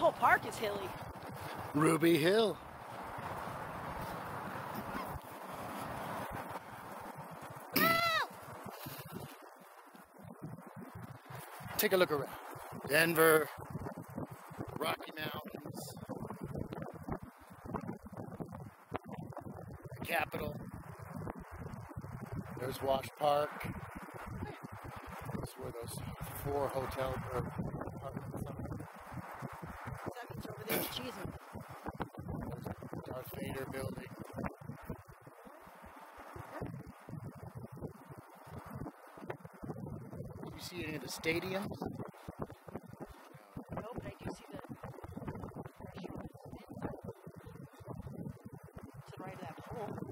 whole park is hilly. Ruby Hill. Take a look around. Denver, Rocky Mountains, the capital. There's Wash Park. That's where those four hotels are. Jesus. Vader building. Did you see any of the stadiums? No, I do see the right that.